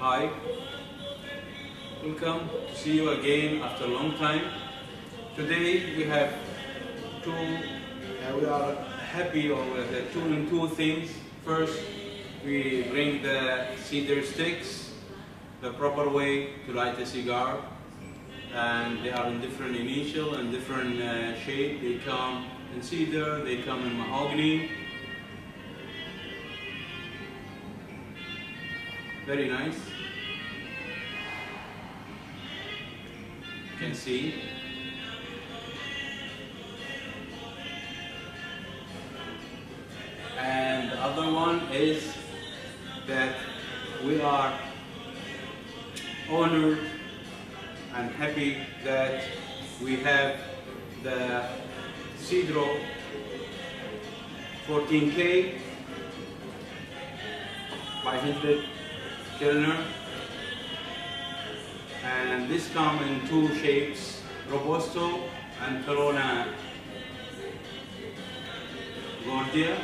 Hi. Welcome to see you again after a long time. Today we have two, uh, we are happy over the two in two things. First, we bring the cedar sticks, the proper way to light a cigar. And they are in different initial and different uh, shape. They come in cedar, they come in mahogany. Very nice. You can see. And the other one is that we are honored and happy that we have the Cedro 14K 500 Kelner and this come in two shapes Robusto and Corona. Gorda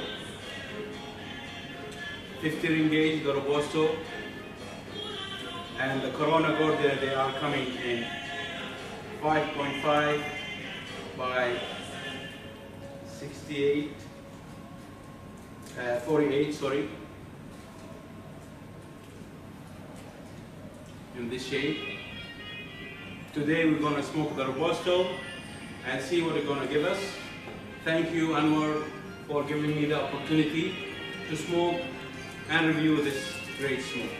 50 ring gauge the Robusto. And the Corona Gorda they are coming in 5.5 by 68 uh, 48 sorry in this shape today we're going to smoke the Robusto and see what it's going to give us thank you Anwar for giving me the opportunity to smoke and review this great smoke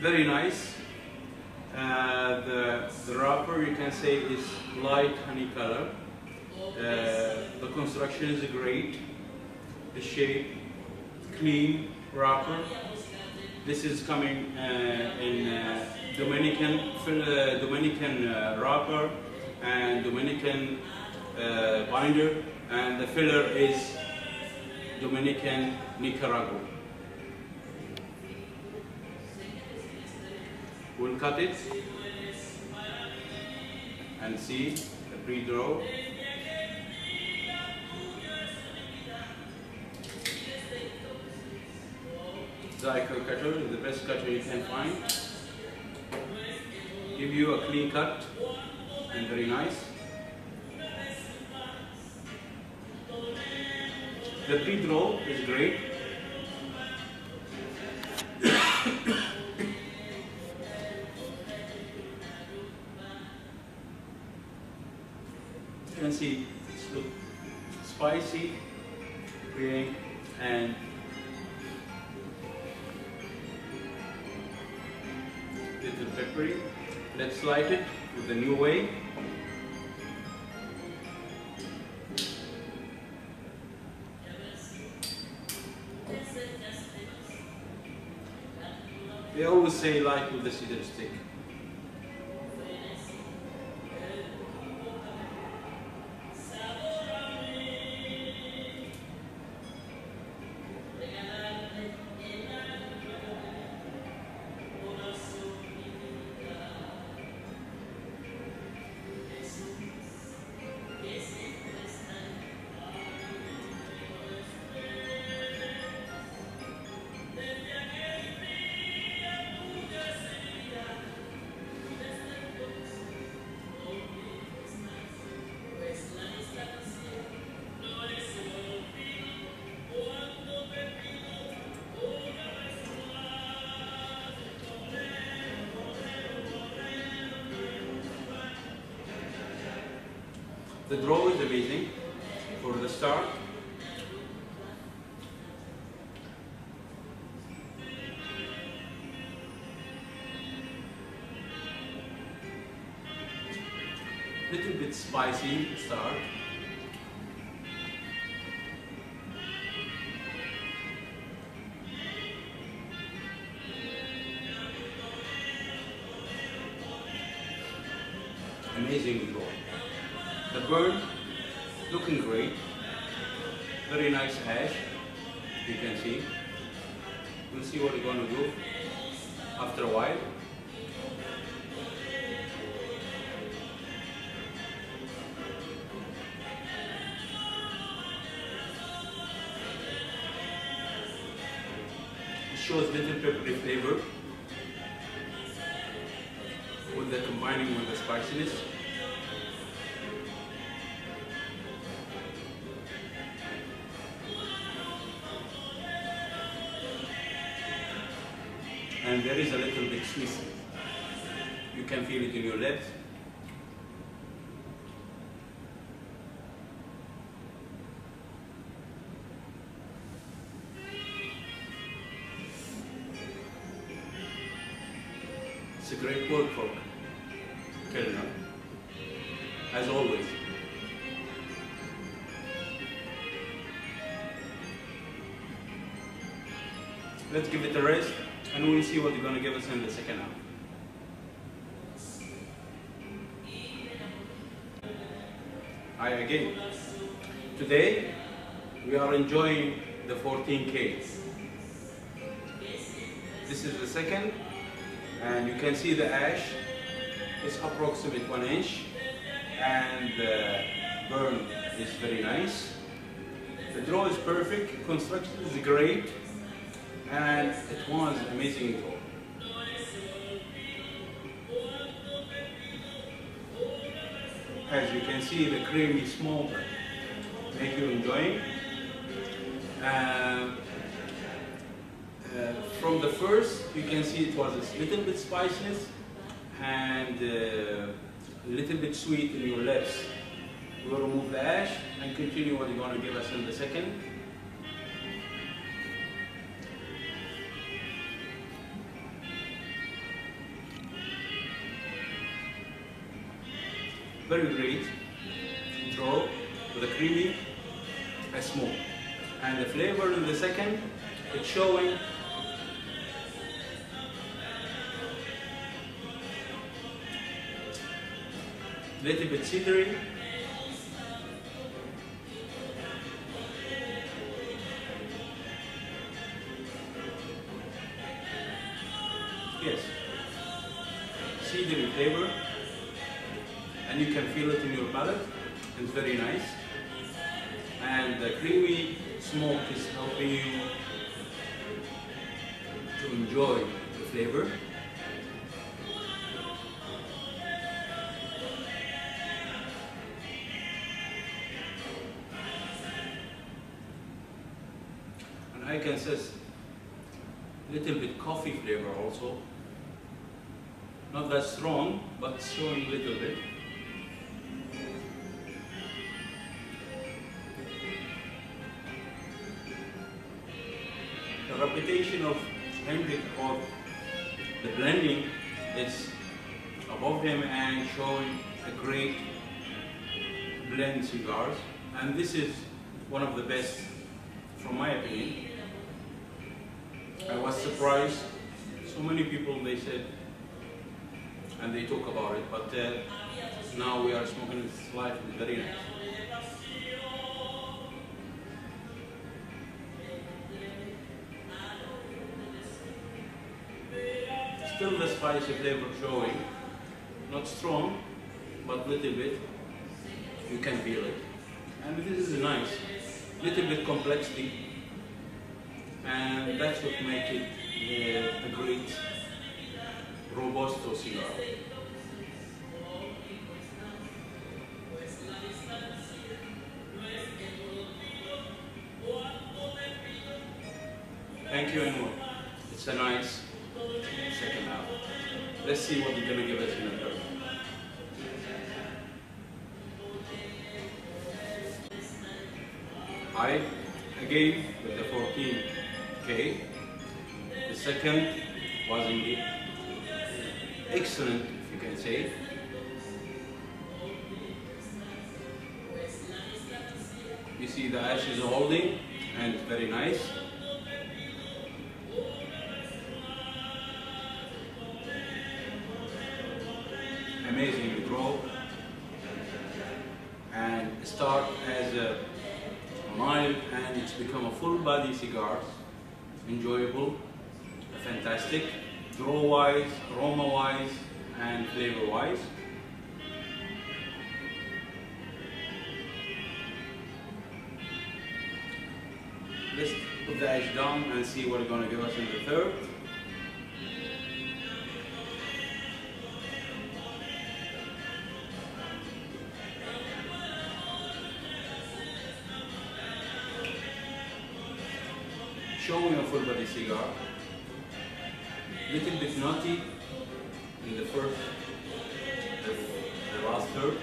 very nice. Uh, the, the wrapper you can say is light honey color. Uh, the construction is great. The shape, clean wrapper. This is coming uh, in uh, Dominican uh, Dominican uh, wrapper and Dominican binder, and the filler is Dominican Nicaragua. We'll cut it and see the pre-draw. Xikar cutter the best cutter you can find. Give you a clean cut and very nice. The pre-draw is great. Let's light it with the new way. They always say light with the cedar stick. The draw is amazing for the start. Little bit spicy start. Looking great. Very nice hash, you can see. We'll see what we're going to do after a while. shows little peppery flavor with the combining with the spiciness. And there is a little bit sweet. You can feel it in your lips. It's a great work for Kelner, as always. Let's give it a rest and we'll see what they're going to give us in the second half. Hi again. Today we are enjoying the 14K. This is the second and you can see the ash is approximate one inch and the burn is very nice. The draw is perfect, construction is great and it was amazing draw. As you can see the cream creamy smoke make you enjoying. Um, uh, from the first, you can see it was a little bit spiciness and uh, a little bit sweet in your lips. We'll remove the ash and continue what you're going to give us in the second. Very great draw with a creamy a smoke. And the flavor in the second, it's showing little bit cedary. It's very nice, and the creamy smoke is helping you to enjoy the flavor. And I can sense a little bit coffee flavor also. Not that strong, but showing a little bit. Reputation of Hendrik or the blending is above him and showing a great blend cigars. And this is one of the best from my opinion. I was surprised. So many people they said, and they talk about it, but uh, now we are smoking this life is very nice. Spicy flavor showing, not strong, but little bit. You can feel it, and this is nice. Little bit complexity, and that's what makes it uh, a great robusto cigar. Thank you anyway. It's a nice second half. Let's see what they're gonna give us in the third. I again with the 14K. The second was indeed excellent, if you can say. You see the ash is holding and very nice. Enjoyable, fantastic, draw wise, aroma wise, and flavor wise. let's put the edge down and see what it's going to give us in the third. Showing a full body cigar. Little bit nutty in the first, the, the last third.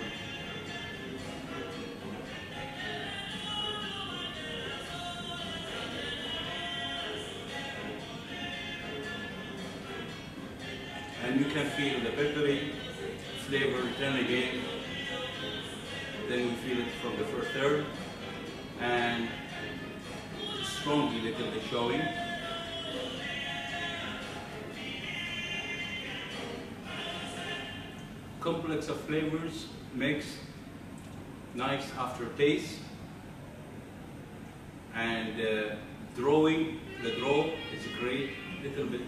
and you can feel the peppery flavor then again then we feel it from the first third and strongly little bit showing complex of flavors makes nice aftertaste and uh, drawing the draw is great little bit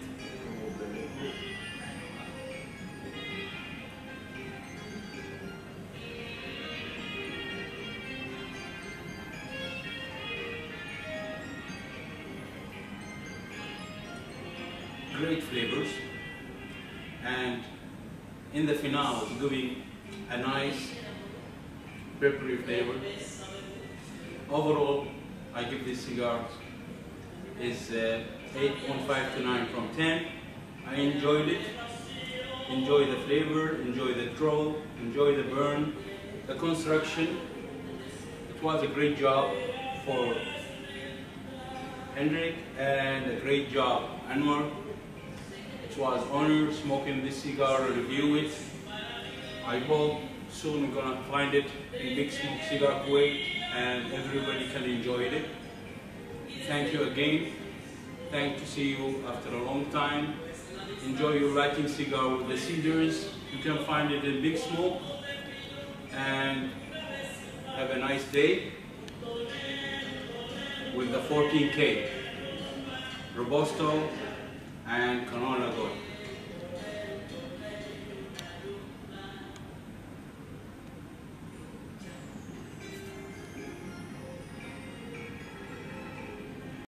flavors and in the finale giving a nice peppery flavor. Overall, I give this cigar is uh, 8.5 to 9 from 10. I enjoyed it. Enjoy the flavor, enjoy the draw, enjoy the burn, the construction. It was a great job for Hendrik and a great job Anwar. It was honor smoking this cigar, review it. I hope soon we're gonna find it in Big Smoke Cigar Kuwait and everybody can enjoy it. Thank you again. Thank to see you after a long time. Enjoy your lighting cigar with the cedars. You can find it in Big Smoke. And have a nice day with the 14K. Robusto and Corona Gold.